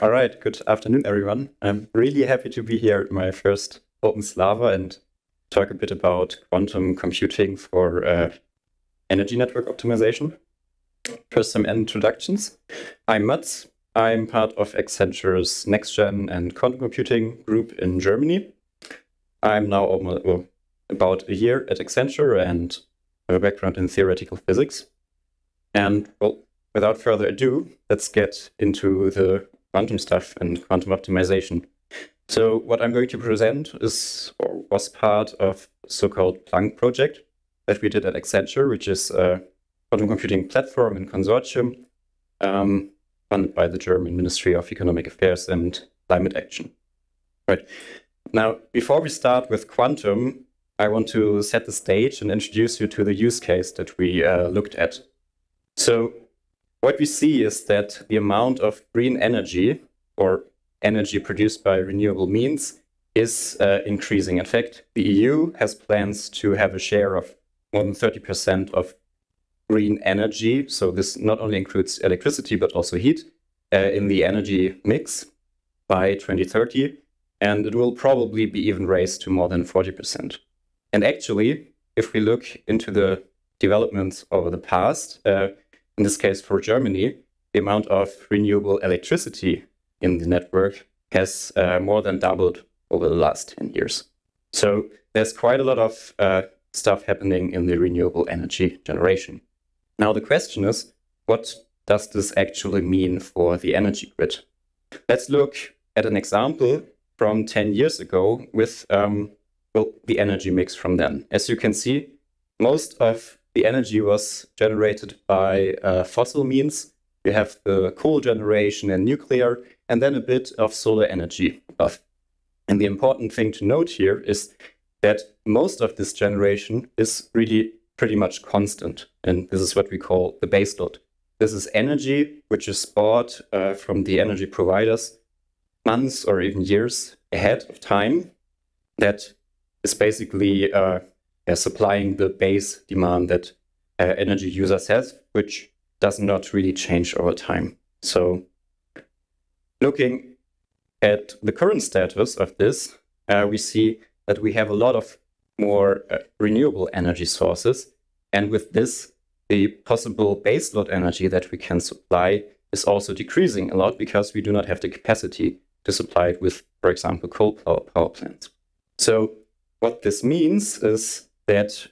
All right, good afternoon, everyone. I'm really happy to be here at my first OpenSlava and talk a bit about quantum computing for uh, energy network optimization. First, some introductions. I'm Mats. I'm part of Accenture's NextGen and quantum computing group in Germany. I'm now almost, well, about a year at Accenture and have a background in theoretical physics. And well, without further ado, let's get into the quantum stuff and quantum optimization. So what I'm going to present is or was part of so-called PlanQK project that we did at Accenture, which is a quantum computing platform and consortium um, funded by the German Ministry of Economic Affairs and Climate Action. Right. Now, before we start with quantum, I want to set the stage and introduce you to the use case that we uh, looked at. So what we see is that the amount of green energy or energy produced by renewable means is uh, increasing. In fact, the EU has plans to have a share of more than 30% of green energy. So this not only includes electricity, but also heat uh, in the energy mix by 2030. And it will probably be even raised to more than 40%. And actually, if we look into the developments over the past, uh, in this case for Germany, the amount of renewable electricity in the network has uh, more than doubled over the last 10 years. So there's quite a lot of uh, stuff happening in the renewable energy generation. Now the question is, what does this actually mean for the energy grid? Let's look at an example from 10 years ago with um, well, the energy mix from then. As you can see, most of the energy was generated by uh, fossil means. You have the coal generation and nuclear, and then a bit of solar energy above. And the important thing to note here is that most of this generation is really pretty much constant. And this is what we call the baseload. This is energy which is bought uh, from the energy providers months or even years ahead of time that is basically uh, supplying the base demand that uh, energy users have, which does not really change over time. So looking at the current status of this, uh, we see that we have a lot of more uh, renewable energy sources. And with this, the possible baseload energy that we can supply is also decreasing a lot because we do not have the capacity to supply it with, for example, coal power plants. So what this means is that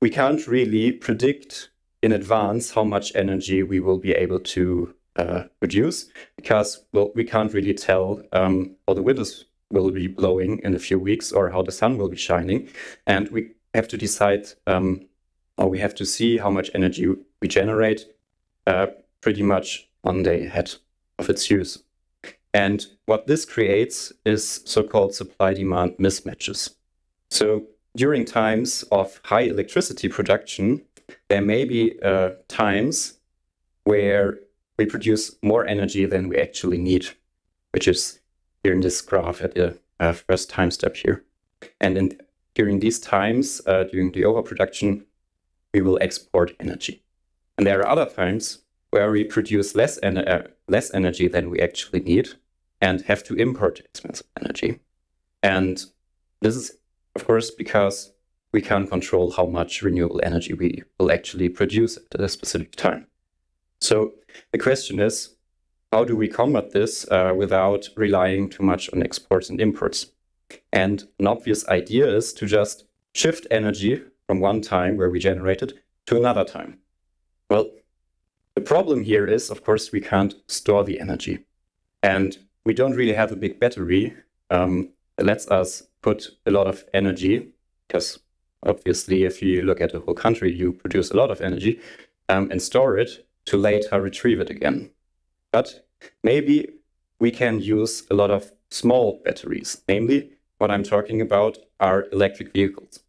we can't really predict in advance how much energy we will be able to uh, produce because well we can't really tell um, how the winds will be blowing in a few weeks or how the sun will be shining. And we have to decide um, or we have to see how much energy we generate uh, pretty much one day ahead of its use. And what this creates is so-called supply demand mismatches. So during times of high electricity production, there may be uh, times where we produce more energy than we actually need, which is here in this graph at the uh, first time step here. And in, during these times, uh, during the overproduction, we will export energy. And there are other times where we produce less, uh, less energy than we actually need and have to import expensive energy. And this is of course, because we can't control how much renewable energy we will actually produce at a specific time. So the question is, how do we combat this uh, without relying too much on exports and imports? And an obvious idea is to just shift energy from one time where we generate it to another time. Well, the problem here is, of course, we can't store the energy. And we don't really have a big battery um, that lets us put a lot of energy, because obviously, if you look at the whole country, you produce a lot of energy, um, and store it to later retrieve it again. But maybe we can use a lot of small batteries. Namely, what I'm talking about are electric vehicles.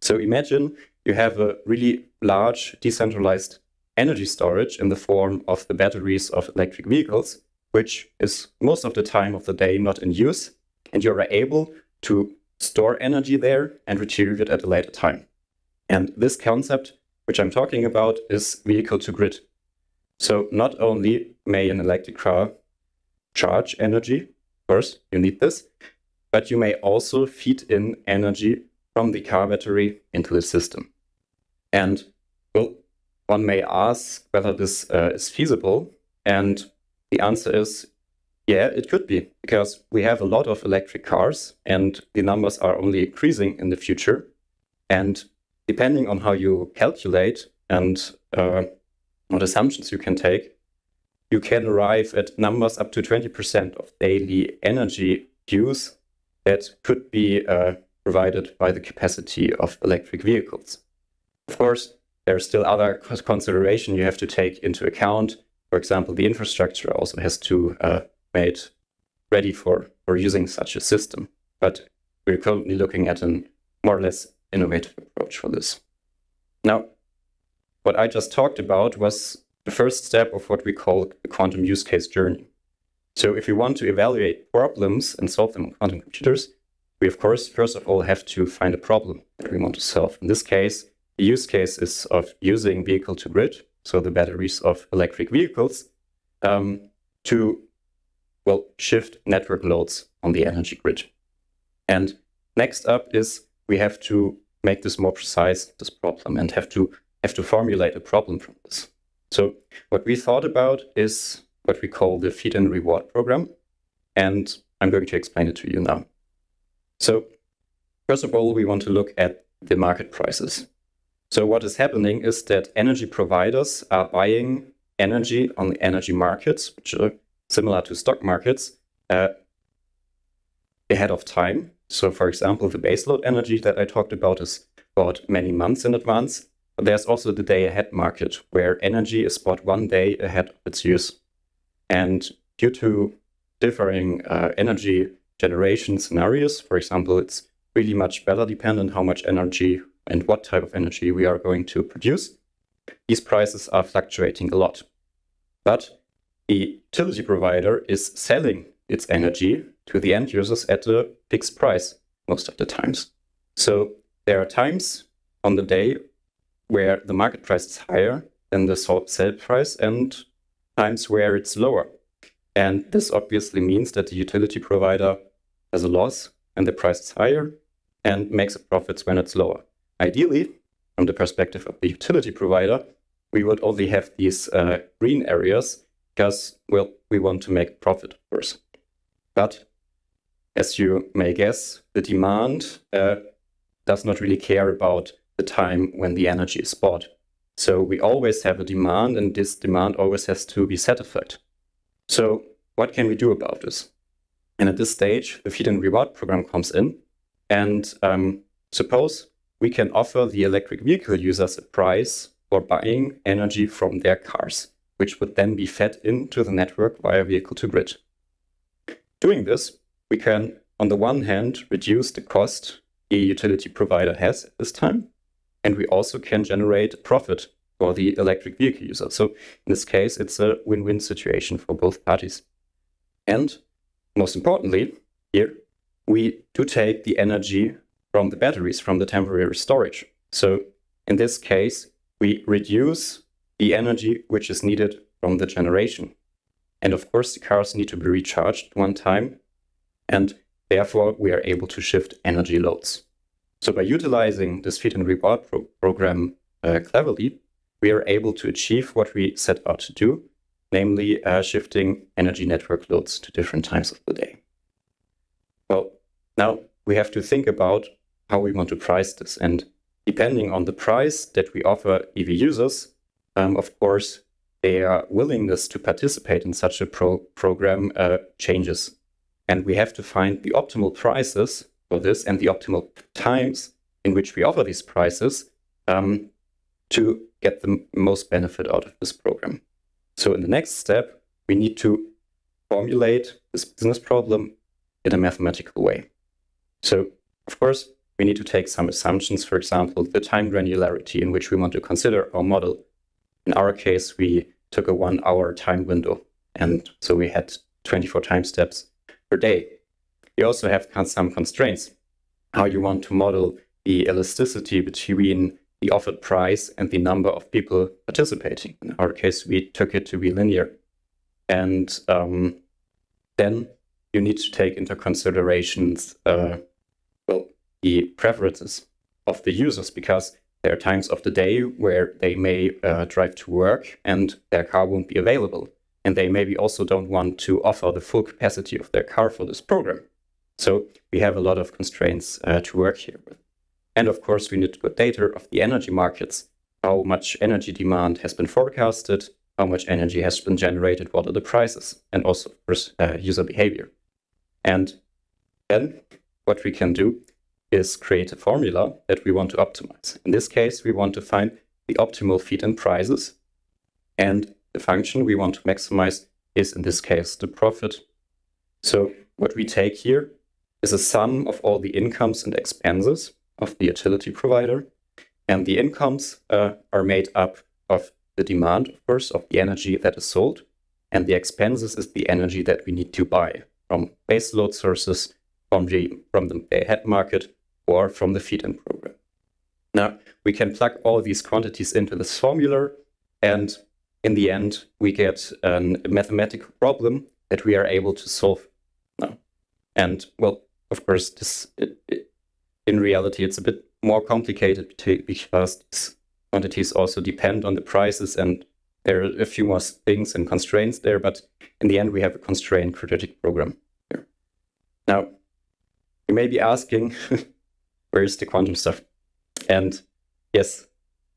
So imagine you have a really large decentralized energy storage in the form of the batteries of electric vehicles, which is most of the time of the day not in use, and you're able to store energy there and retrieve it at a later time. And this concept, which I'm talking about, is vehicle to grid. So not only may an electric car charge energy. Of course, you need this. But you may also feed in energy from the car battery into the system. And well, one may ask whether this uh, is feasible. And the answer is yeah, it could be, because we have a lot of electric cars and the numbers are only increasing in the future. And depending on how you calculate and uh, what assumptions you can take, you can arrive at numbers up to 20% of daily energy use that could be uh, provided by the capacity of electric vehicles. Of course, there are still other considerations you have to take into account. For example, the infrastructure also has to uh, made ready for, for using such a system. But we're currently looking at a more or less innovative approach for this. Now, what I just talked about was the first step of what we call the quantum use case journey. So if we want to evaluate problems and solve them on quantum computers, we of course, first of all, have to find a problem that we want to solve. In this case, the use case is of using vehicle to grid, so the batteries of electric vehicles, um, to will shift network loads on the energy grid. And next up is we have to make this more precise, this problem, and have to have to formulate a problem from this. So what we thought about is what we call the feed-in reward program. And I'm going to explain it to you now. So first of all, we want to look at the market prices. So what is happening is that energy providers are buying energy on the energy markets, which are similar to stock markets, uh, ahead of time. So, for example, the baseload energy that I talked about is bought many months in advance. But there's also the day ahead market, where energy is bought one day ahead of its use. And due to differing uh, energy generation scenarios, for example, it's really much weather dependent how much energy and what type of energy we are going to produce. These prices are fluctuating a lot. But a utility provider is selling its energy to the end users at a fixed price most of the times. So there are times on the day where the market price is higher than the sell price and times where it's lower. And this obviously means that the utility provider has a loss and the price is higher and makes a profit when it's lower. Ideally, from the perspective of the utility provider, we would only have these uh, green areas because, well, we want to make profit, of course. But as you may guess, the demand uh, does not really care about the time when the energy is bought. So we always have a demand, and this demand always has to be satisfied. So what can we do about this? And at this stage, the feed-in reward program comes in. And um, suppose we can offer the electric vehicle users a price for buying energy from their cars which would then be fed into the network via vehicle to grid. Doing this, we can, on the one hand, reduce the cost a utility provider has at this time, and we also can generate profit for the electric vehicle user. So in this case, it's a win-win situation for both parties. And most importantly, here, we do take the energy from the batteries, from the temporary storage. So in this case, we reduce the energy which is needed from the generation. And of course, the cars need to be recharged one time, and therefore we are able to shift energy loads. So by utilizing this feed-in reward pro program uh, cleverly, we are able to achieve what we set out to do, namely uh, shifting energy network loads to different times of the day. Well, now we have to think about how we want to price this. And depending on the price that we offer EV users, um, of course, their willingness to participate in such a pro program uh, changes. And we have to find the optimal prices for this and the optimal times in which we offer these prices um, to get the most benefit out of this program. So in the next step, we need to formulate this business problem in a mathematical way. So, of course, we need to take some assumptions, for example, the time granularity in which we want to consider our model in our case, we took a one hour time window. And so we had 24 time steps per day. You also have some constraints, how you want to model the elasticity between the offered price and the number of people participating. In our case, we took it to be linear. And um, then you need to take into considerations, uh, well, the preferences of the users because there are times of the day where they may uh, drive to work and their car won't be available. And they maybe also don't want to offer the full capacity of their car for this program. So we have a lot of constraints uh, to work here with. And of course, we need good data of the energy markets, how much energy demand has been forecasted, how much energy has been generated, what are the prices, and also, of course, uh, user behavior. And then what we can do is create a formula that we want to optimize. In this case, we want to find the optimal feed-in prices. And the function we want to maximize is, in this case, the profit. So what we take here is a sum of all the incomes and expenses of the utility provider. And the incomes uh, are made up of the demand, of course, of the energy that is sold. And the expenses is the energy that we need to buy from baseload sources, from the, from the day-ahead market, or from the feed-in program. Now, we can plug all these quantities into this formula, and in the end, we get a mathematical problem that we are able to solve now. And, well, of course, this it, it, in reality, it's a bit more complicated because these quantities also depend on the prices and there are a few more things and constraints there, but in the end, we have a constrained quadratic program here. Now, you may be asking, where's the quantum stuff? And yes,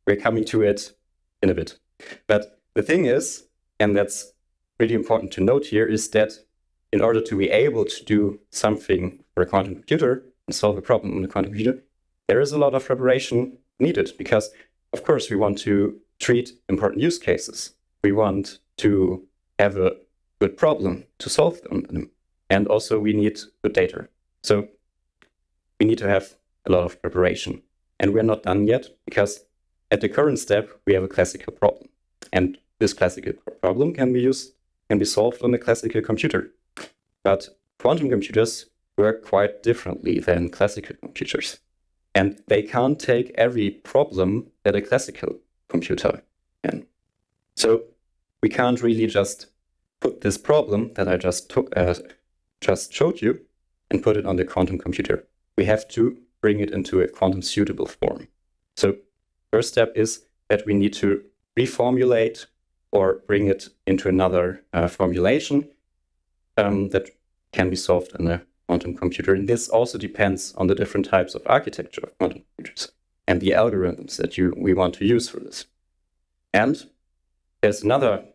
we're coming to it in a bit. But the thing is, and that's really important to note here, is that in order to be able to do something for a quantum computer and solve a problem on a quantum computer, there is a lot of preparation needed because, of course, we want to treat important use cases. We want to have a good problem to solve them. And also we need good data. So we need to have a lot of preparation. And we're not done yet because at the current step, we have a classical problem. And this classical problem can be used, can be solved on a classical computer. But quantum computers work quite differently than classical computers. And they can't take every problem that a classical computer can. So we can't really just put this problem that I just took, uh, just showed you and put it on the quantum computer. We have to bring it into a quantum suitable form. So first step is that we need to reformulate or bring it into another uh, formulation um, that can be solved in a quantum computer. And this also depends on the different types of architecture of quantum computers and the algorithms that you we want to use for this. And there's another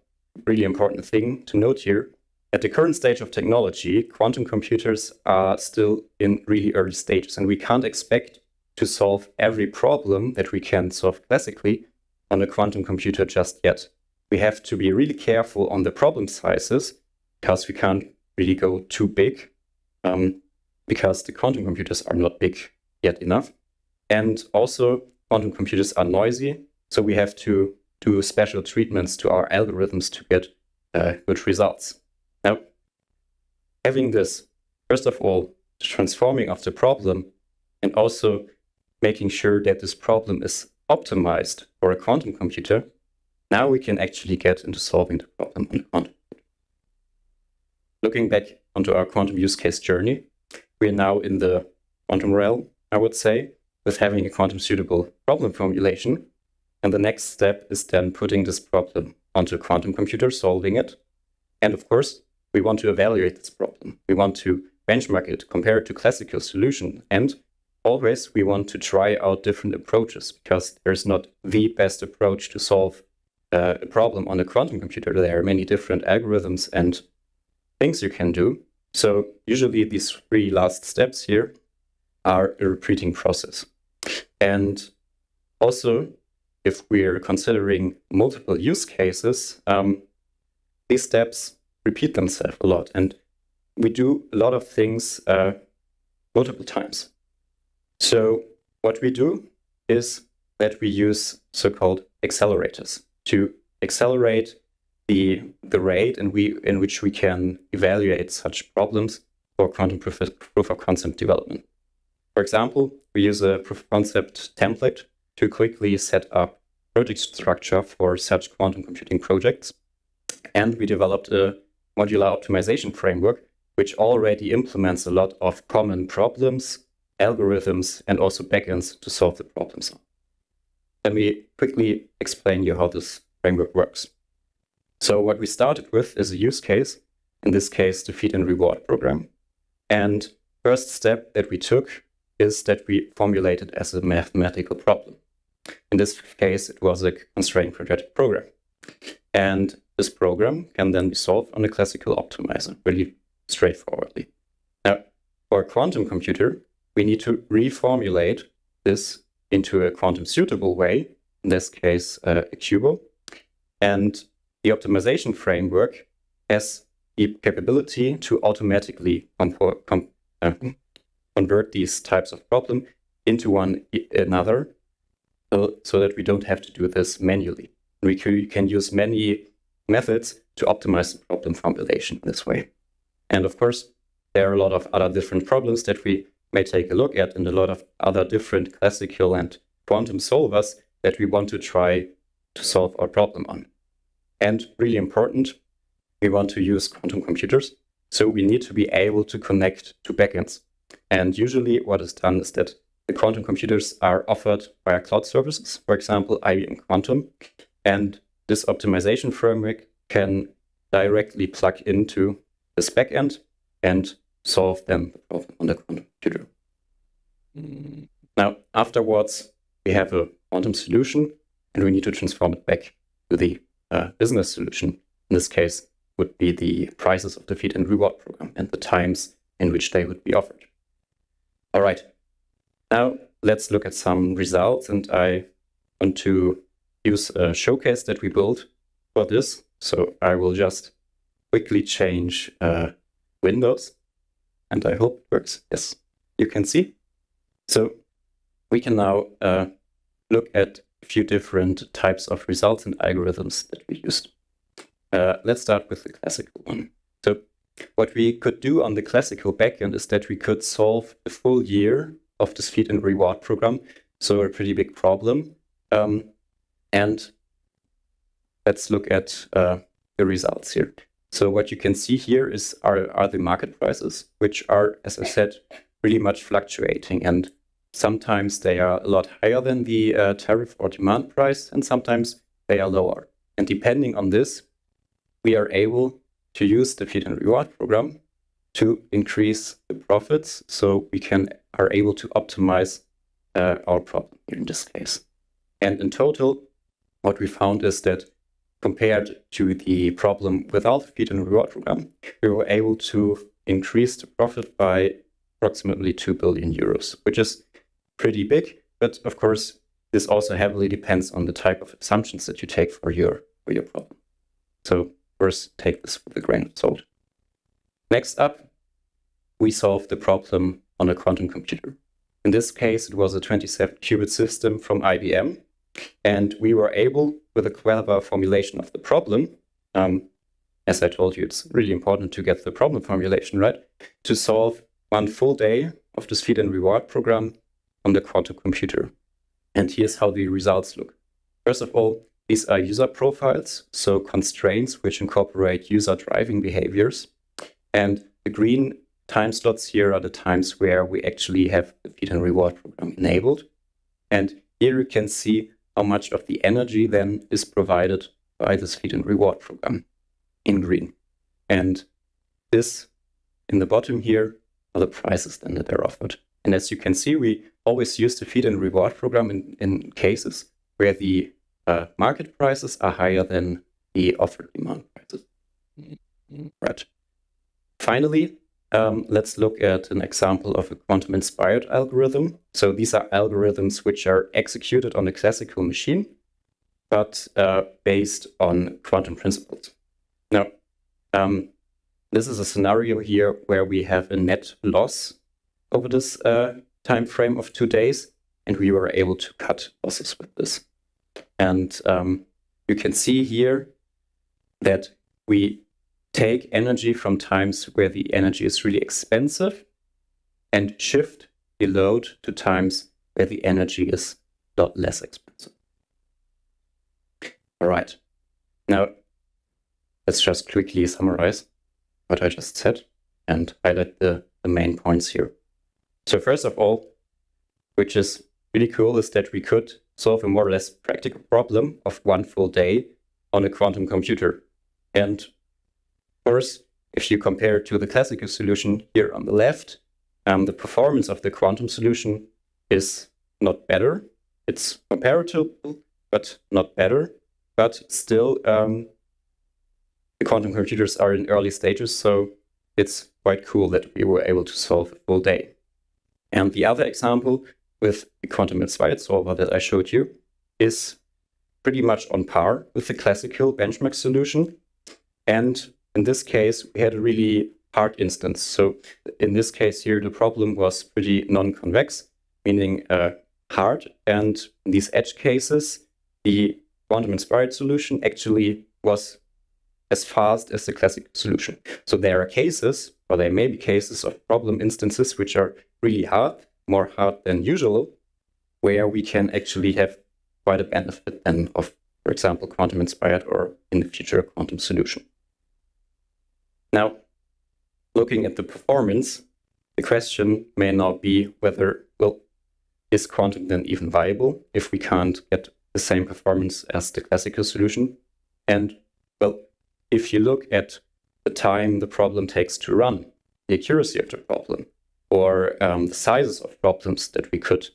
really important thing to note here. At the current stage of technology, quantum computers are still in really early stages, and we can't expect to solve every problem that we can solve classically on a quantum computer just yet. We have to be really careful on the problem sizes because we can't really go too big um, because the quantum computers are not big yet enough. And also, quantum computers are noisy, so we have to do special treatments to our algorithms to get uh, good results. Now, having this, first of all, transforming of the problem and also making sure that this problem is optimized for a quantum computer, now we can actually get into solving the problem on quantum. Looking back onto our quantum use case journey, we are now in the quantum realm, I would say, with having a quantum suitable problem formulation and the next step is then putting this problem onto a quantum computer, solving it. And of course, we want to evaluate this problem. We want to benchmark it, compare it to classical solution. And always we want to try out different approaches because there's not the best approach to solve uh, a problem on a quantum computer. There are many different algorithms and things you can do. So usually these three last steps here are a repeating process. And also if we're considering multiple use cases, um, these steps repeat themselves a lot. And we do a lot of things uh, multiple times. So what we do is that we use so-called accelerators to accelerate the, the rate in, we, in which we can evaluate such problems for quantum proof of, proof of concept development. For example, we use a proof of concept template to quickly set up project structure for such quantum computing projects. And we developed a modular optimization framework which already implements a lot of common problems, algorithms, and also backends to solve the problems. Let me quickly explain you how this framework works. So what we started with is a use case, in this case, the feed-in reward program. And first step that we took is that we formulated as a mathematical problem. In this case, it was a constraint quadratic program. And this program can then be solved on a classical optimizer, really straightforwardly. Now, for a quantum computer, we need to reformulate this into a quantum suitable way, in this case, uh, a QUBO. And the optimization framework has the capability to automatically uh, convert these types of problem into one another so, so that we don't have to do this manually. We can use many methods to optimize the problem formulation this way. And of course, there are a lot of other different problems that we may take a look at and a lot of other different classical and quantum solvers that we want to try to solve our problem on. And really important, we want to use quantum computers. So we need to be able to connect to backends. And usually what is done is that the quantum computers are offered via cloud services, for example, IBM Quantum. And this optimization framework can directly plug into this backend and solve them on the quantum computer. Now, afterwards, we have a quantum solution and we need to transform it back to the uh, business solution. In this case, would be the prices of the feed-in reward program and the times in which they would be offered. All right, now let's look at some results and I want to use a showcase that we built for this. So I will just quickly change uh, windows and I hope it works. Yes, you can see. So we can now uh, look at a few different types of results and algorithms that we used. Uh, let's start with the classical one. So what we could do on the classical backend is that we could solve a full year of this feed-in reward program. So a pretty big problem. Um, and let's look at uh, the results here. So what you can see here is are, are the market prices, which are, as I said, really much fluctuating. And sometimes they are a lot higher than the uh, tariff or demand price, and sometimes they are lower. And depending on this, we are able to use the feed-in reward program to increase the profits so we can are able to optimize uh, our problem here in this case. And in total, what we found is that compared to the problem without the feed-in reward program, we were able to increase the profit by approximately 2 billion euros, which is pretty big. But of course, this also heavily depends on the type of assumptions that you take for your, for your problem. So first, take this with a grain of salt. Next up, we solved the problem on a quantum computer. In this case, it was a 27 qubit system from IBM. And we were able, with a clever formulation of the problem, um, as I told you, it's really important to get the problem formulation right, to solve one full day of this feed-in reward program on the quantum computer. And here's how the results look. First of all, these are user profiles, so constraints which incorporate user driving behaviors. And the green time slots here are the times where we actually have the feed-in reward program enabled. And here you can see how much of the energy then is provided by this feed-in reward program in green. And this in the bottom here are the prices then that are offered. And as you can see, we always use the feed-in reward program in, in cases where the uh, market prices are higher than the offered demand prices. Right. Finally, um, let's look at an example of a quantum inspired algorithm. So these are algorithms which are executed on a classical machine, but uh, based on quantum principles. Now, um, this is a scenario here where we have a net loss over this uh, time frame of two days, and we were able to cut losses with this. And um, you can see here that we take energy from times where the energy is really expensive and shift the load to times where the energy is a lot less expensive. All right. Now, let's just quickly summarize what I just said. and highlight the, the main points here. So first of all, which is really cool, is that we could solve a more or less practical problem of one full day on a quantum computer. And course, if you compare it to the classical solution here on the left, um, the performance of the quantum solution is not better. It's comparable, but not better. But still, um, the quantum computers are in early stages, so it's quite cool that we were able to solve a full day. And the other example with the quantum inspired solver that I showed you is pretty much on par with the classical benchmark solution. And in this case, we had a really hard instance. So in this case here, the problem was pretty non-convex, meaning uh, hard. And in these edge cases, the quantum inspired solution actually was as fast as the classic solution. So there are cases, or there may be cases of problem instances which are really hard, more hard than usual, where we can actually have quite a benefit then of, for example, quantum inspired or in the future quantum solution. Now, looking at the performance, the question may now be whether, well, is quantum then even viable if we can't get the same performance as the classical solution? And, well, if you look at the time the problem takes to run, the accuracy of the problem, or um, the sizes of problems that we could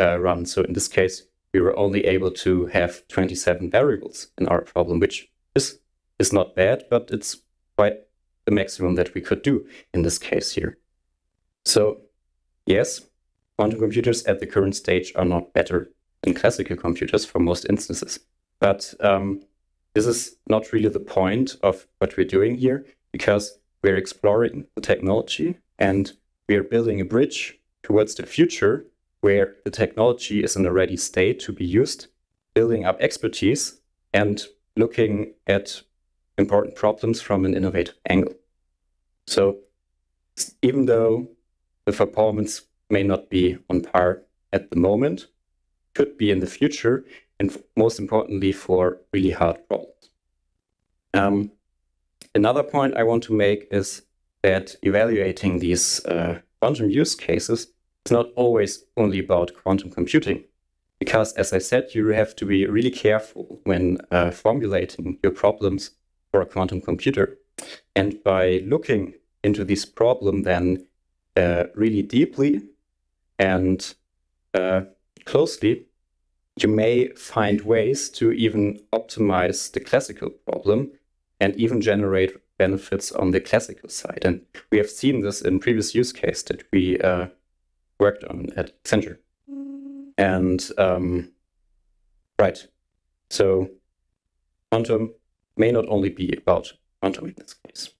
uh, run. So in this case, we were only able to have 27 variables in our problem, which is, is not bad, but it's quite the maximum that we could do in this case here. So yes, quantum computers at the current stage are not better than classical computers for most instances. But um, this is not really the point of what we're doing here because we're exploring the technology and we are building a bridge towards the future where the technology is in a ready state to be used, building up expertise and looking at important problems from an innovative angle. So even though the performance may not be on par at the moment, could be in the future, and most importantly for really hard problems. Um, another point I want to make is that evaluating these uh, quantum use cases is not always only about quantum computing. Because as I said, you have to be really careful when uh, formulating your problems for a quantum computer. And by looking into this problem then uh, really deeply and uh, closely, you may find ways to even optimize the classical problem and even generate benefits on the classical side. And we have seen this in previous use case that we uh, worked on at Accenture. And um, right, so quantum may not only be about quantum in this case.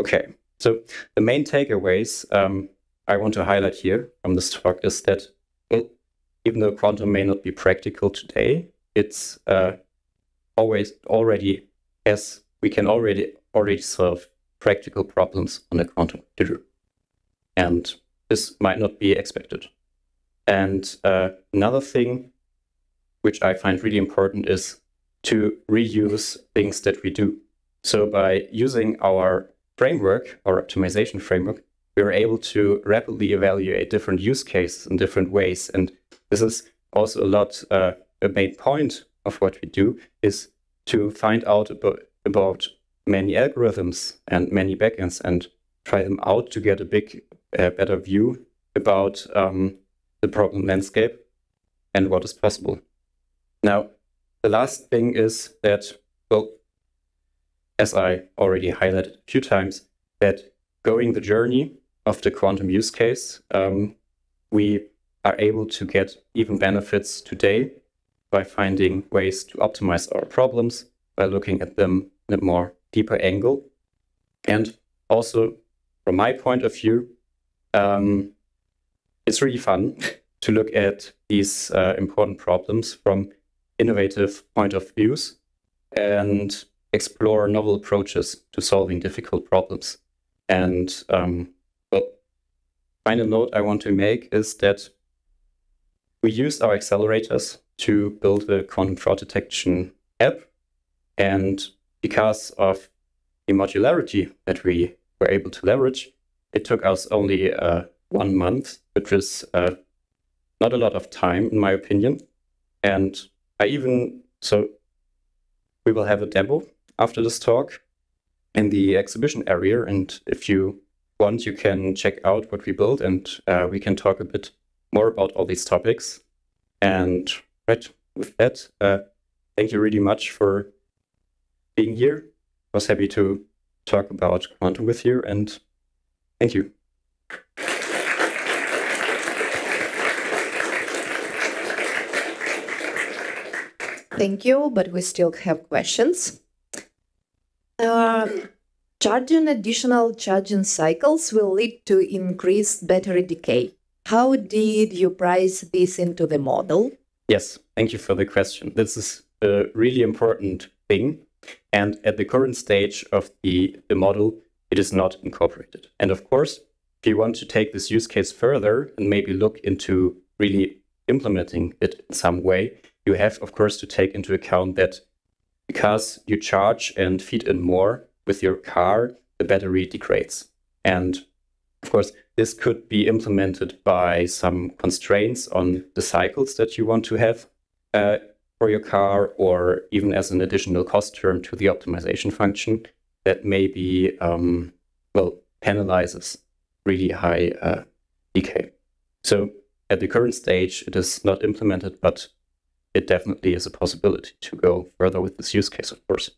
Okay, so the main takeaways um, I want to highlight here from this talk is that well, even though quantum may not be practical today, it's uh, always already as we can already already solve practical problems on a quantum computer, and this might not be expected. And uh, another thing which I find really important is to reuse things that we do. So by using our framework, our optimization framework, we are able to rapidly evaluate different use cases in different ways. And this is also a lot, uh, a main point of what we do is to find out about, about many algorithms and many backends and try them out to get a big, uh, better view about um, the problem landscape and what is possible. Now, the last thing is that, well, as I already highlighted a few times, that going the journey of the quantum use case, um, we are able to get even benefits today by finding ways to optimize our problems, by looking at them in a more deeper angle. And also, from my point of view, um, it's really fun to look at these uh, important problems from innovative point of views and explore novel approaches to solving difficult problems. And um, well, final note I want to make is that we used our accelerators to build a quantum fraud detection app. And because of the modularity that we were able to leverage. It took us only uh, one month, which is uh, not a lot of time, in my opinion. And I even, so we will have a demo after this talk in the exhibition area. And if you want, you can check out what we built and uh, we can talk a bit more about all these topics. And right with that, uh, thank you really much for being here. I was happy to talk about quantum with you and thank you. Thank you, but we still have questions. Uh, charging additional charging cycles will lead to increased battery decay. How did you price this into the model? Yes, thank you for the question. This is a really important thing. And at the current stage of the, the model, it is not incorporated. And of course, if you want to take this use case further and maybe look into really implementing it in some way, you have, of course, to take into account that because you charge and feed in more with your car, the battery degrades. And of course, this could be implemented by some constraints on the cycles that you want to have uh, for your car, or even as an additional cost term to the optimization function that maybe, um, well, penalizes really high uh, decay. So at the current stage, it is not implemented, but it definitely is a possibility to go further with this use case, of course.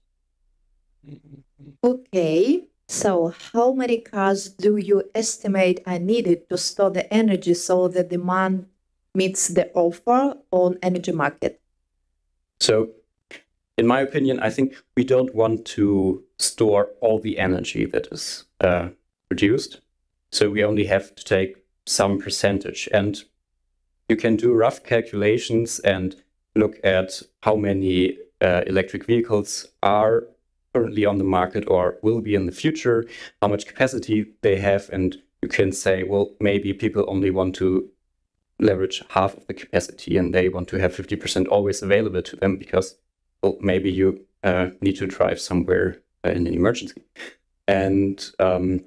Okay, so how many cars do you estimate are needed to store the energy so the demand meets the offer on energy market? So, in my opinion, I think we don't want to store all the energy that is uh, produced. So we only have to take some percentage, and you can do rough calculations and look at how many uh, electric vehicles are currently on the market or will be in the future, how much capacity they have, and you can say, well, maybe people only want to leverage half of the capacity and they want to have 50% always available to them because, well, maybe you uh, need to drive somewhere uh, in an emergency. And um,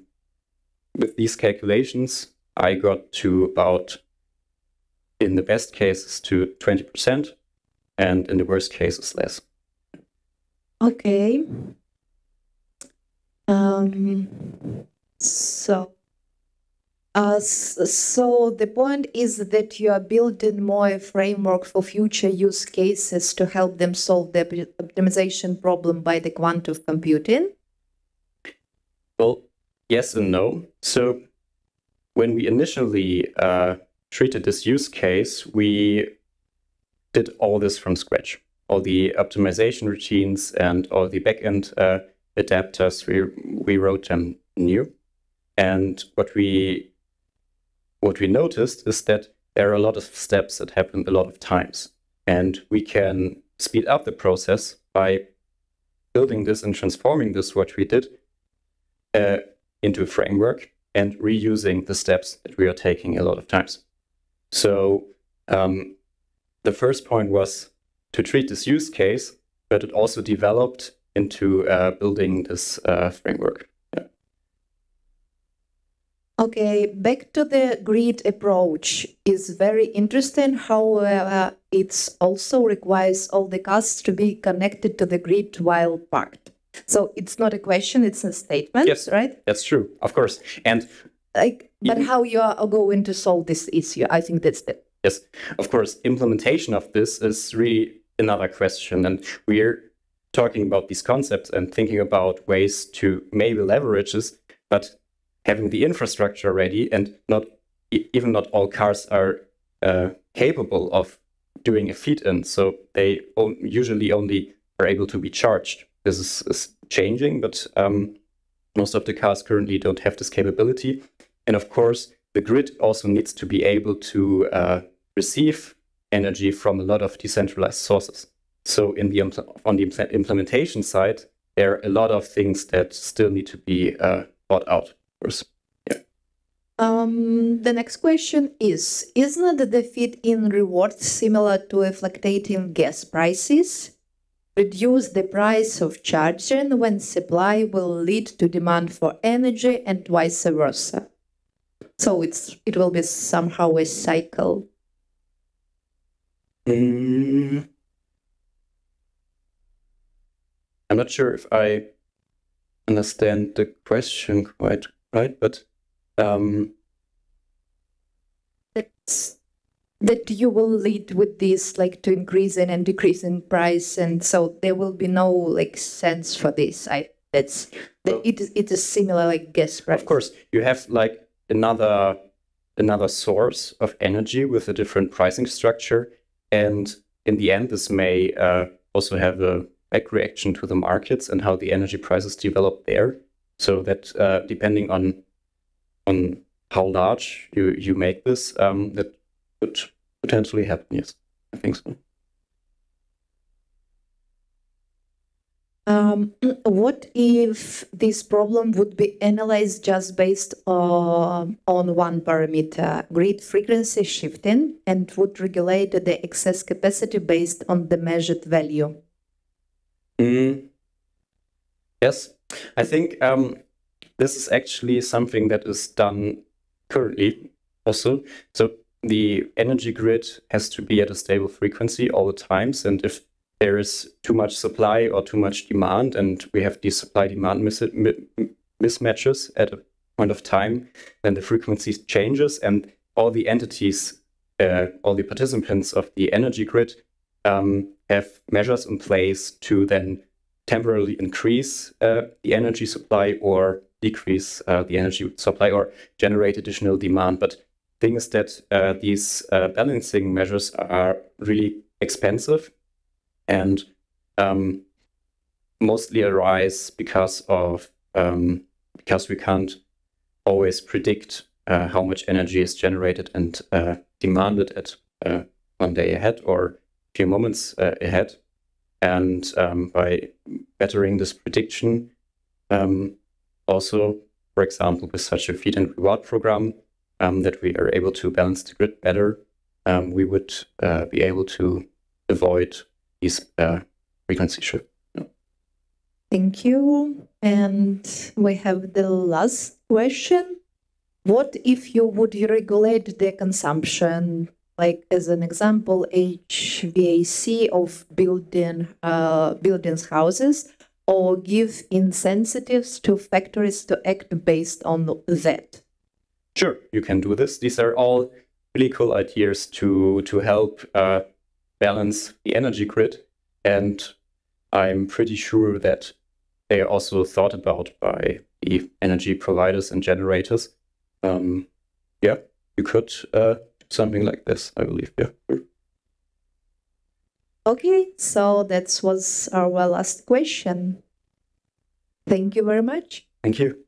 with these calculations, I got to about, in the best cases, to 20% and in the worst case, cases less. Okay. Um, so, uh, so the point is that you are building more a framework for future use cases to help them solve the optimization problem by the quantum computing. Well, yes and no. So, when we initially uh, treated this use case, we did all this from scratch. All the optimization routines and all the backend uh, adapters, we, we wrote them new. And what we what we noticed is that there are a lot of steps that happen a lot of times. And we can speed up the process by building this and transforming this, what we did, uh, into a framework and reusing the steps that we are taking a lot of times. So um, the first point was to treat this use case, but it also developed into uh, building this uh, framework. Yeah. Okay, back to the grid approach is very interesting. However, it also requires all the cars to be connected to the grid while parked. So it's not a question; it's a statement. Yes, right. That's true, of course. And like, but how you are going to solve this issue? I think that's the Yes, of course, implementation of this is really another question. And we're talking about these concepts and thinking about ways to maybe leverage this, but having the infrastructure ready and not even not all cars are uh, capable of doing a feed in. So they usually only are able to be charged. This is, is changing, but um, most of the cars currently don't have this capability. And of course, the grid also needs to be able to uh, receive energy from a lot of decentralized sources. So in the on the implementation side, there are a lot of things that still need to be uh, thought out. Yeah. Um, the next question is: Isn't the feed-in reward similar to a fluctuating gas prices? reduce the price of charging when supply will lead to demand for energy and vice versa. So it's it will be somehow a cycle. Mm. I'm not sure if I understand the question quite right, but um, that's that you will lead with this like to increasing and decreasing price and so there will be no like sense for this. I that's that it is it is similar like gas price of course you have like another another source of energy with a different pricing structure and in the end this may uh, also have a back reaction to the markets and how the energy prices develop there so that uh, depending on on how large you you make this um, that could potentially happen. Yes, I think so. Um, what if this problem would be analyzed just based on, on one parameter, grid frequency shifting, and would regulate the excess capacity based on the measured value? Mm. Yes, I think um, this is actually something that is done currently also. So the energy grid has to be at a stable frequency all the times. And if there is too much supply or too much demand, and we have these supply demand mis mismatches at a point of time, then the frequency changes and all the entities, uh, all the participants of the energy grid um, have measures in place to then temporarily increase uh, the energy supply or decrease uh, the energy supply or generate additional demand. But thing is that uh, these uh, balancing measures are really expensive and um, mostly arise because of um, because we can't always predict uh, how much energy is generated and uh, demanded at uh, one day ahead or a few moments uh, ahead. And um, by bettering this prediction, um, also, for example, with such a feed-in reward program, um, that we are able to balance the grid better, um, we would uh, be able to avoid these uh, frequency shifts. Thank you. And we have the last question. What if you would regulate the consumption, like as an example, HVAC of building uh, buildings houses, or give incentives to factories to act based on that? Sure, you can do this. These are all really cool ideas to to help uh, balance the energy grid, and I'm pretty sure that they are also thought about by the energy providers and generators. Um, yeah, you could uh, do something like this, I believe. Yeah. Okay, so that was our last question. Thank you very much. Thank you.